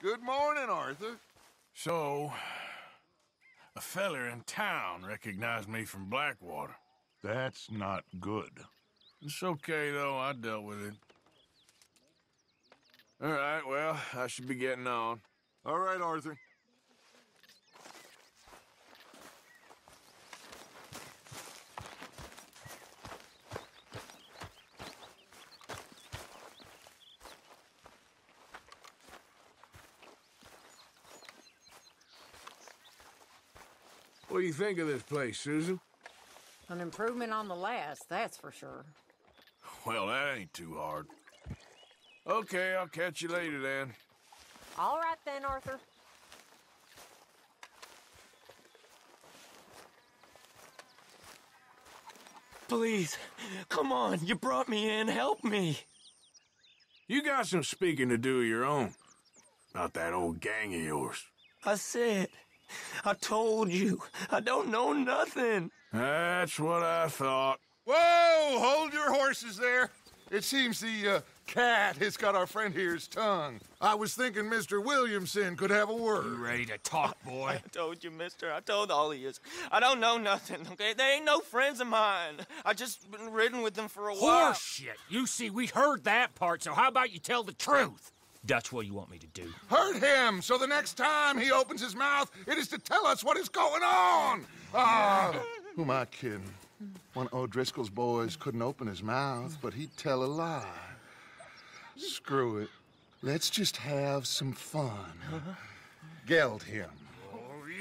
Good morning, Arthur. So, a feller in town recognized me from Blackwater. That's not good. It's okay, though. I dealt with it. All right, well, I should be getting on. All right, Arthur. What do you think of this place, Susan? An improvement on the last, that's for sure. Well, that ain't too hard. Okay, I'll catch you later then. All right then, Arthur. Please, come on. You brought me in. Help me. You got some speaking to do of your own. Not that old gang of yours. I said, I told you, I don't know nothing. That's what I thought. Whoa! Hold your horses there. It seems the uh, cat has got our friend here's tongue. I was thinking Mr. Williamson could have a word. ready to talk, boy? I told you, mister. I told all of you. I don't know nothing, okay? They ain't no friends of mine. I just been ridden with them for a while. Horseshit. You see, we heard that part, so how about you tell the truth? That's what you want me to do. Hurt him, so the next time he opens his mouth, it is to tell us what is going on. Ah, who am I kidding? One of O'Driscoll's boys couldn't open his mouth, but he'd tell a lie. Screw it. Let's just have some fun. Geld him.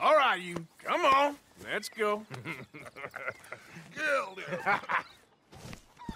All right, you. Come on. Let's go. Geld him.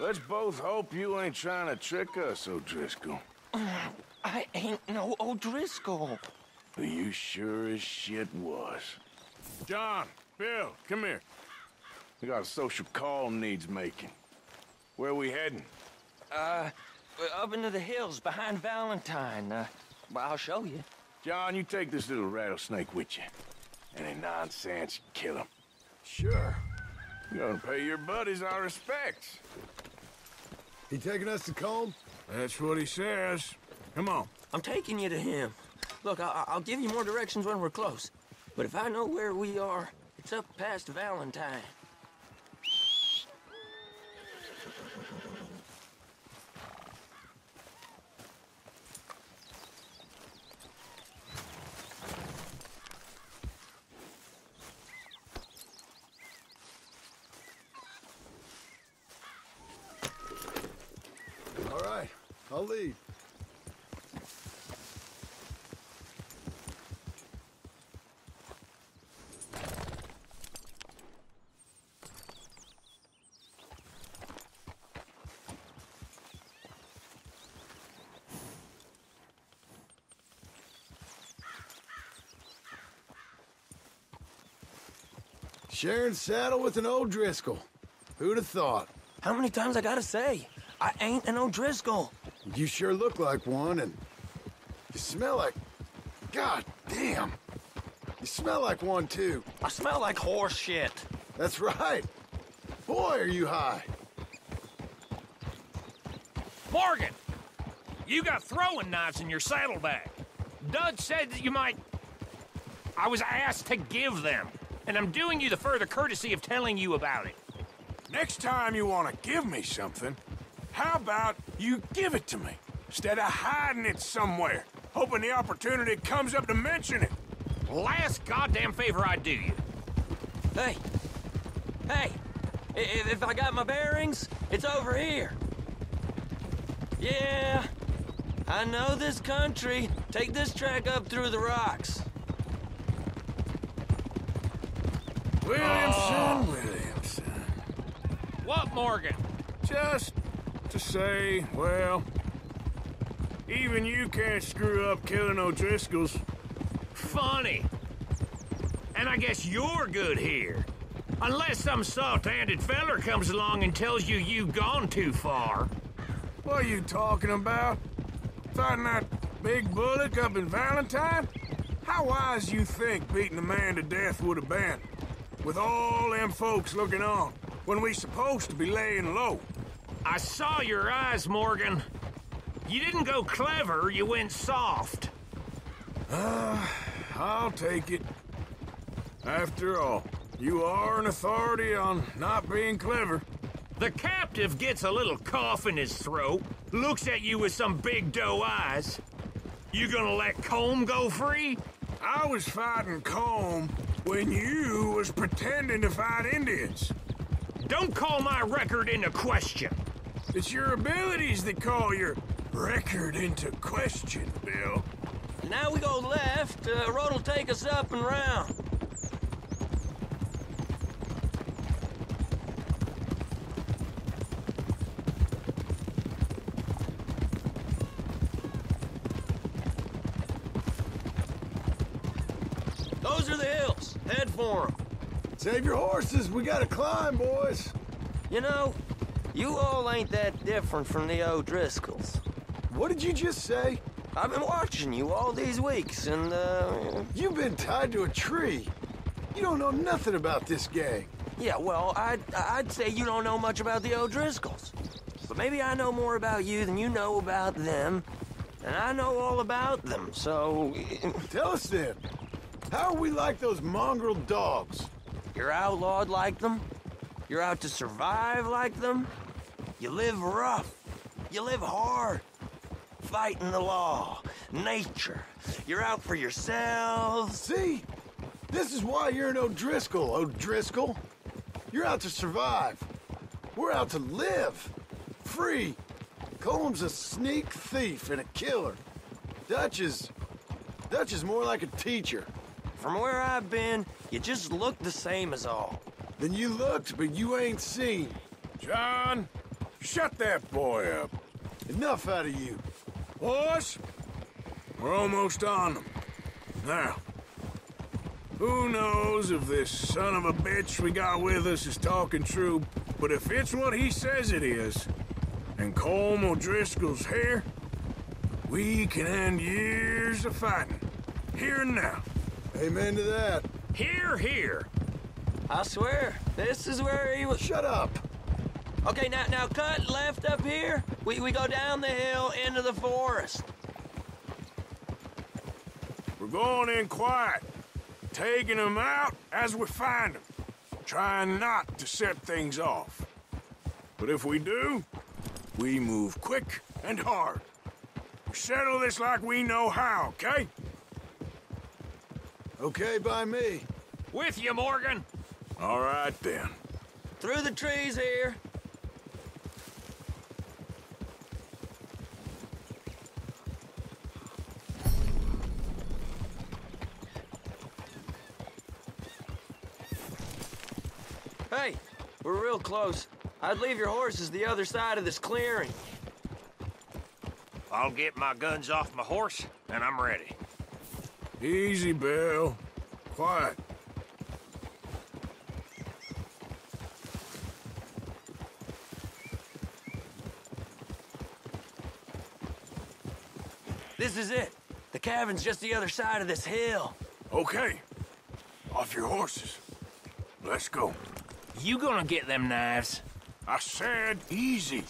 Let's both hope you ain't trying to trick us, O'Driscoll. I ain't no O'Driscoll. But you sure as shit was. John, Bill, come here. We got a social call needs making. Where we heading? Uh, we're up into the hills behind Valentine. Uh, well, I'll show you. John, you take this little rattlesnake with you. Any nonsense, kill him. Sure. You gonna pay your buddies our respects. He taking us to Colm? That's what he says. Come on. I'm taking you to him. Look, I- I'll give you more directions when we're close. But if I know where we are, it's up past Valentine. All right, I'll lead. Sharing saddle with an O'Driscoll. Who'd have thought? How many times I gotta say? I ain't an O'Driscoll. You sure look like one, and you smell like... God damn! You smell like one, too. I smell like horse shit. That's right. Boy, are you high. Morgan! You got throwing knives in your saddlebag. Dud said that you might. I was asked to give them, and I'm doing you the further courtesy of telling you about it. Next time you want to give me something, how about you give it to me instead of hiding it somewhere, hoping the opportunity comes up to mention it? Last goddamn favor I do you. Hey, Hey, if, if I got my bearings, it's over here. Yeah, I know this country. Take this track up through the rocks. Williamson, Williamson. What, Morgan? Just to say, well, even you can't screw up killing O'Driscolls. Funny. And I guess you're good here. Unless some soft-handed feller comes along and tells you you've gone too far. What are you talking about? Fighting that big bullock up in Valentine? How wise you think beating a man to death would have been? With all them folks looking on, when we supposed to be laying low. I saw your eyes, Morgan. You didn't go clever, you went soft. Ah, I'll take it. After all, you are an authority on not being clever. The captive gets a little cough in his throat, looks at you with some big doe eyes. You gonna let Colm go free? I was fighting Colm when you was pretending to fight Indians. Don't call my record into question. It's your abilities that call your record into question, Bill. Now we go left. Uh, road will take us up and round. Those are the hills. Head for them. Save your horses. We gotta climb, boys. You know, you all ain't that different from the O'Driscolls. What did you just say? I've been watching you all these weeks, and, uh, You've been tied to a tree. You don't know nothing about this gang. yeah, well, I'd, I'd say you don't know much about the O'Driscolls. But maybe I know more about you than you know about them, and I know all about them, so Tell us then. How are we like those mongrel dogs? you're outlawed like them? You're out to survive like them? You live rough. You live hard. Fighting the law, nature. You're out for yourselves. See? This is why you're an O'Driscoll, O'Driscoll. You're out to survive. We're out to live. Free. Colm's a sneak thief and a killer. Dutch is... Dutch is more like a teacher. From where I've been, you just look the same as all. Then you looked, but you ain't seen. John, shut that boy up. Enough out of you. Boys, we're almost on them. Now, who knows if this son of a bitch we got with us is talking true, but if it's what he says it is, and Colm O'Driscoll's here, we can end years of fighting. Here and now. Amen to that. Here, here. I swear, this is where he was. Shut up. Okay, now now cut left up here. We we go down the hill into the forest. We're going in quiet, taking them out as we find them, trying not to set things off. But if we do, we move quick and hard. We settle this like we know how, okay? Okay by me. With you, Morgan. All right then. Through the trees here. Hey, we're real close. I'd leave your horses the other side of this clearing. I'll get my guns off my horse, and I'm ready. Easy, Bill. Quiet. This is it. The cabin's just the other side of this hill. Okay. Off your horses. Let's go. You gonna get them knives? I said easy.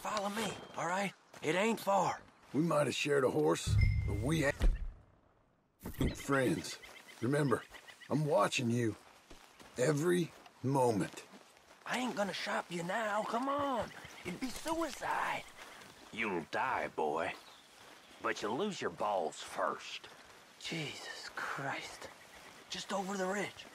Follow me, all right? It ain't far. We might have shared a horse, but we ain't friends. Remember, I'm watching you every moment. I ain't gonna shop you now. Come on. It'd be suicide. You'll die, boy. But you'll lose your balls first. Jesus Christ. Just over the ridge.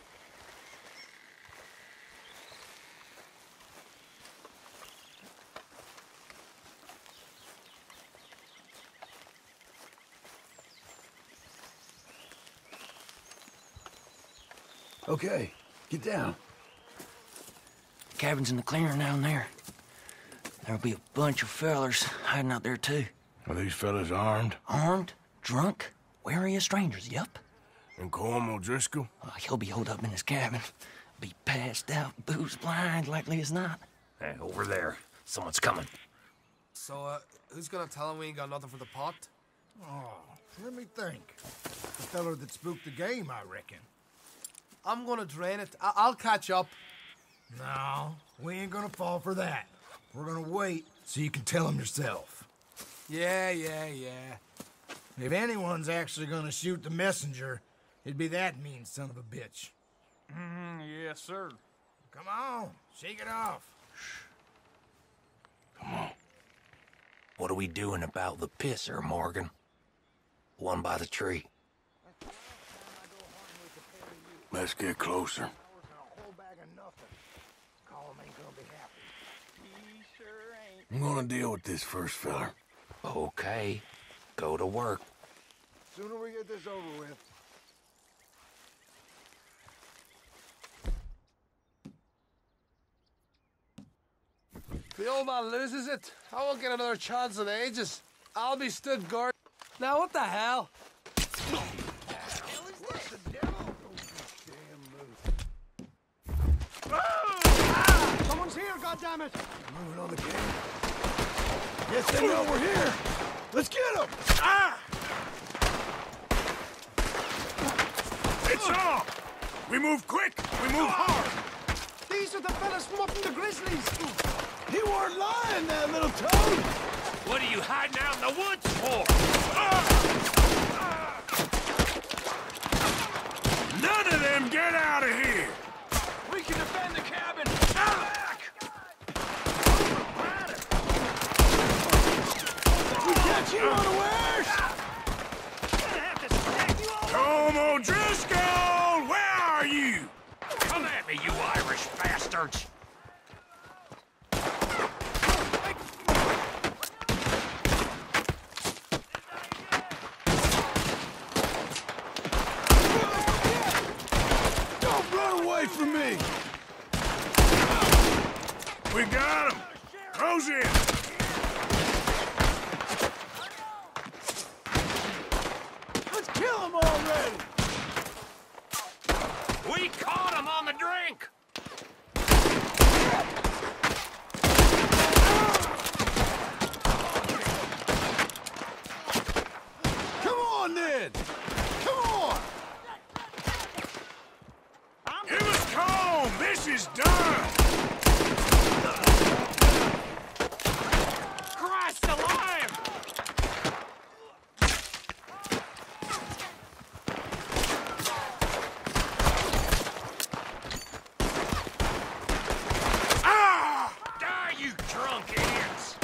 Okay, get down. Cabin's in the clearing down there. There'll be a bunch of fellers hiding out there, too. Are these fellas armed? Armed, drunk, wary of strangers, yep. And Colm O'Driscoll? Uh, he'll be holed up in his cabin. Be passed out, booze blind, likely as not. Hey, over there. Someone's coming. So, uh, who's gonna tell him we ain't got nothing for the pot? Oh, let me think. The feller that spooked the game, I reckon. I'm gonna drain it. I- I'll catch up. No, we ain't gonna fall for that. We're gonna wait so you can tell him yourself. Yeah, yeah, yeah. If anyone's actually gonna shoot the messenger, it'd be that mean son of a bitch. Mm-hmm, yes, sir. Come on, shake it off. Come on. What are we doing about the pisser, Morgan? One by the tree. Let's get closer. Whole bag of nothing. Colm ain't gonna be happy. I'm gonna deal with this first feller. Okay. Go to work. Sooner we get this over with. The old man loses it. I won't get another chance in ages. I'll be stood guard. Now, what the hell? Someone's here, goddammit! Moving on the game. Yes, they know we're here. Let's get them. Ah! It's on! We move quick! We move ah! hard! These are the fellas from up in the Grizzlies. He weren't lying, that little toad. What are you hiding out in the woods for? None of them get out of here! We can defend the cabin! We catch you unawares. Colm O'Driscoll! Where are you? Come at me, you Irish bastards! Don't run away from me! We got him! Close in! Let's kill him already! We caught him on the drink! Come on, then! Come on! Give us Colm! This is done! Christ alive! Ah! Die, you drunk idiots!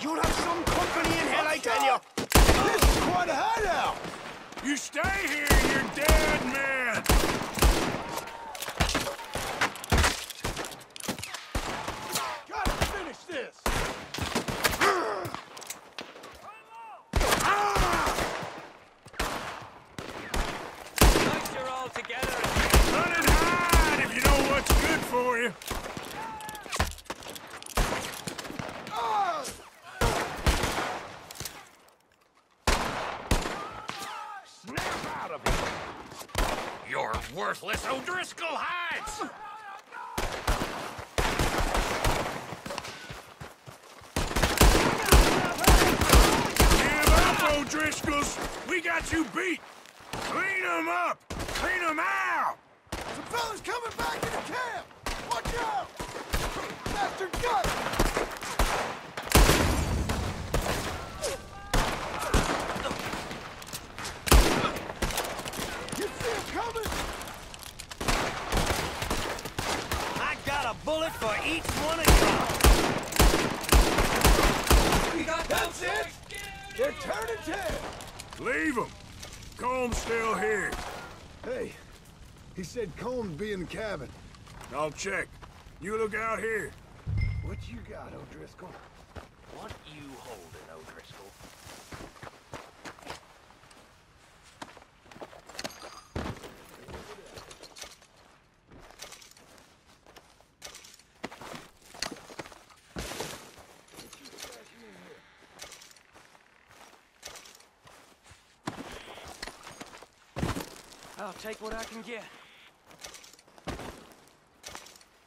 You'll have some company in hell, I tell you. This is quite a hideout! You stay here, you're dead man! Gotta finish this! Nice you're all together. Run and hide if you know what's good for you! Snap out of it! You're worthless O'Driscoll hides! Give up, O'Driscolls! We got you beat! Clean them up! Clean them out! Some fellas coming back into camp. Watch out! Bastard gun! You see him coming? I got a bullet for each one of you. got That's it! They're turning tail! Leave them. Colm's still here. Hey, he said Colm's be in the cabin. I'll check. You look out here. What you got, O'Driscoll? What you holding, O'Driscoll? I'll take what I can get.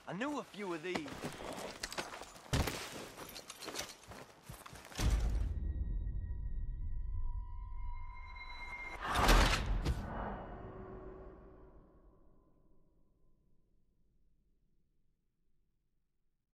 I knew a few of these.